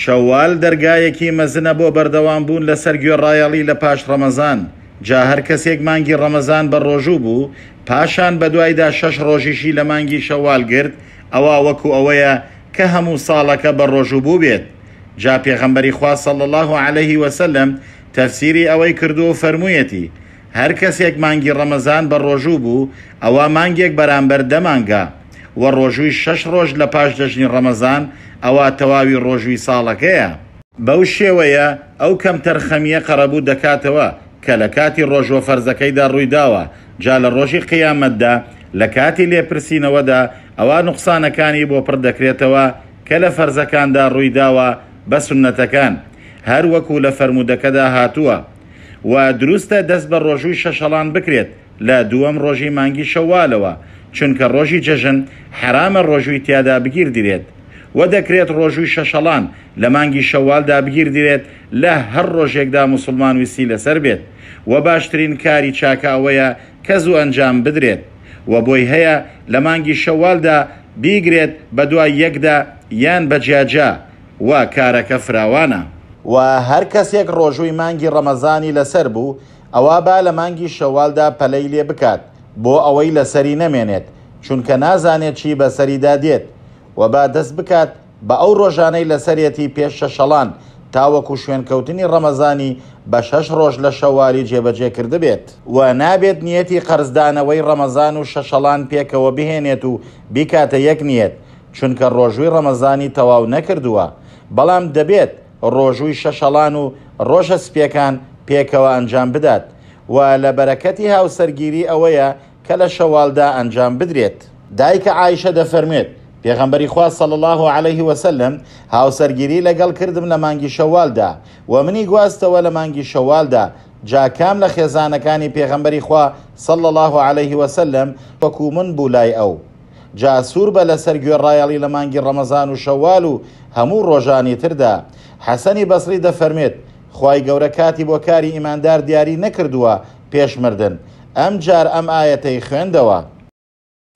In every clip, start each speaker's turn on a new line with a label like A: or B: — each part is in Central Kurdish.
A: شەوال دەرگایەکی مەزنە بۆ بەردەوام بوون لەسەر گوێڕایەڵی لە پاش ڕەمەزان، جا هەر کەسێک مانگی ڕەمەزان بە ڕۆژوو بوو پاشان بەدوایدا شەش ڕۆژیشی لە مانگی شەوال گرت ئەوا وەکو ئەوەیە کە هەموو ساڵەکە بە ڕۆژوو بووبێت جا پێغەمبەری خوا صلی اللە علیە وسلم تەفسیری ئەوەی کردووەو فەرموویەتی هەر کەسێک مانگی ڕەمەزان بە ڕۆژوو بوو ئەوا مانگێک بەرامبەر دە مانگە، وە ڕۆژووی شەش ڕۆژ لە پاش جەژنی ڕەمەزان ئەوا تەواوی ڕۆژووی ساڵەکەیە، بەو شێوەیە ئەو کەمتەرخەمییە قەرەبوو دەکاتەوە کە لە کاتی ڕۆژووە فەرزەکەیدا ڕوویداوە، جا لە ڕۆژی قیامەتدا لە کاتی لێپرسینەوەدا ئەوا نوقسانەکانی بۆ پڕ دەکرێتەوە کە لە فەرزەکاندا ڕوویداوە بە سوننەتەکان، هەر وەکو لە فەرموودەکەدا هاتووە. و دروستە دەست بە ڕۆژووی شەشەڵان بکرێت لە دووەم ڕۆژی مانگی شەوالەوە چونکە ڕۆژی جەژن حەرامە ڕۆژووی تیادا بگیردرێت وە دەکرێت ڕۆژووی شەشەڵان لە مانگی شەوالدا بگیردرێت لە هەر ڕۆژێکدا موسڵمان ویستی لەسەر بێت وە باشترین کاری چاکە ئەوەیە کە زوو ئەنجام بدرێت وە بۆی هەیە لە مانگی شەوالدا بیگرێت بەدوای یەکدا یان بە جیاجیا و کارەکە فراوانە. و هەر کەسێک ڕۆژووی مانگی ڕەمەزانی لەسەر بوو ئەوا با لە مانگی شەوالدا پەلەی لێ بکات بۆ ئەوەی لەسەری نەمێنێت چونکە نازانێت چی بەسەریدا دێت و با دەست بکات بە ئەو ڕۆژانەی لەسەرێتی پێش شەشەڵان تاوەکو شوێنکەوتنی ڕەمەزانی بە شەش ڕۆژ لە شەوالی جێبەجێ کردبێت. و نابێت نیەتی قەرزدانەوەی ڕەمەزان و شەشەڵان پێکەوە بهێنێت و بیکاتە یەک نیەت چونکە ڕۆژووی ڕەمەزانی تەواو نەکردووە، بەڵام دەبێت ڕۆژووی شەشەڵان و ڕۆژە سپیەکان پێکەوە ئەنجام بدات، و لە بەرەکەتی هاوسەرگیری ئەوەیە کە لە شەوالدا ئەنجام بدرێت. دایکە عائیشە دەفەرموێت، پێغەمبەری خوا صلی اللە علیه وسلم هاوسەرگیری لەگەڵ کردم لە مانگی شەوالدا، و منی گواستەوە لە مانگی شەوالدا، جا کام لە خێزانەکانی پێغەمبەری خوا صلی اللە علیه وسلم وەکو من بوو لای ئەو؟ جا سوور بە لەسەر گوێڕایەڵی لە مانگی ڕەمەزان و شەوال و هەموو ڕۆژانی تردا. حەسەنی بەسری دەفەرمێت، خوای گەورە کاتی بۆ کاری ئیماندار دیاری نەکردووە پێش مردن، ئەم جار ئەم ئایەتەی خوێندەوە.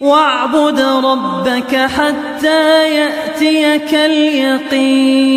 B: واعبد ربک حتی یاتیک الیقین.